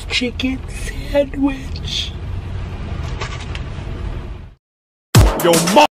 Joe's chicken sandwich. Yo, mom.